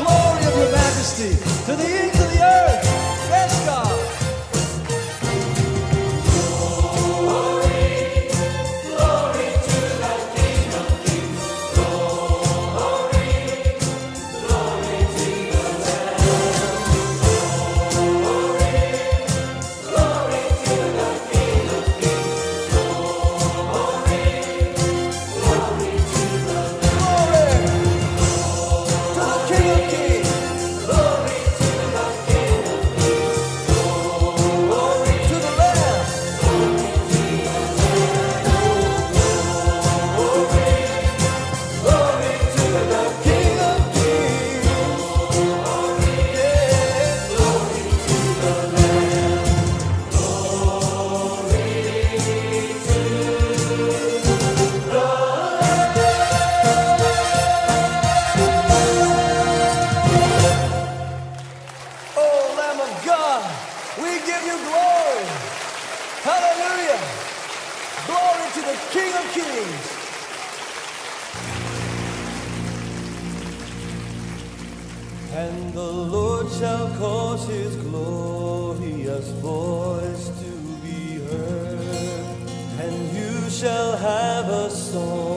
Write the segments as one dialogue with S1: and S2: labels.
S1: glory of your majesty, to the give you glory. Hallelujah. Glory to the King of Kings. And the Lord shall cause his glorious voice to be heard, and you shall have a song.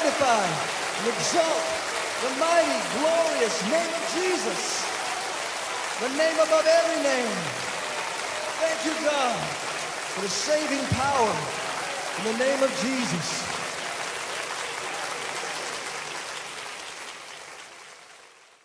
S2: Magnify and exalt the mighty, glorious name of Jesus. The name above every name. Thank you, God, for the saving power in the name of Jesus.